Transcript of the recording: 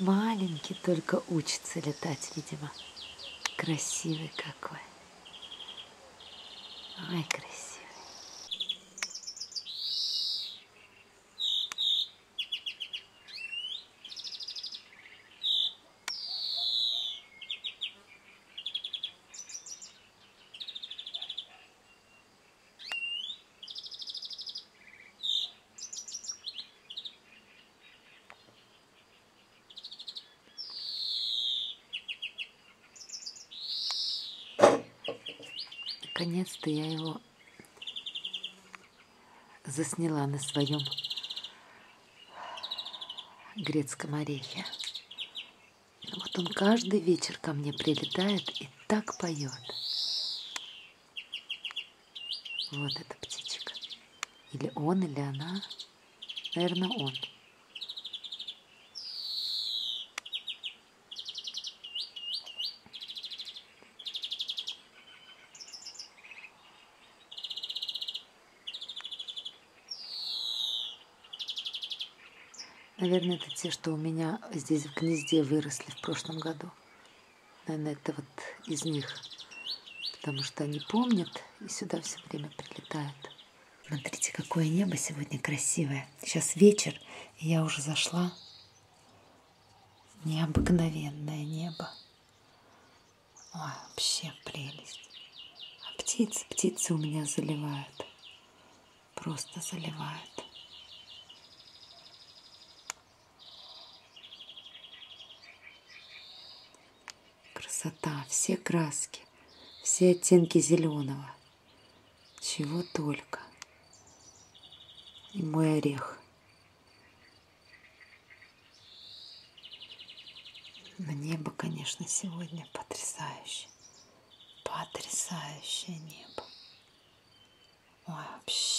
Маленький только учится летать, видимо. Красивый какой. Ой, красивый. Наконец-то я его засняла на своем грецком орехе. Вот он каждый вечер ко мне прилетает и так поет. Вот эта птичка. Или он, или она. Наверное, он. Наверное, это те, что у меня здесь в гнезде выросли в прошлом году. Наверное, это вот из них. Потому что они помнят и сюда все время прилетают. Смотрите, какое небо сегодня красивое. Сейчас вечер, и я уже зашла. Необыкновенное небо. Ой, вообще прелесть. А птицы, птицы у меня заливают. Просто заливают. красота, все краски, все оттенки зеленого. Чего только. И мой орех. Небо, конечно, сегодня потрясающее, Потрясающее небо. Вообще.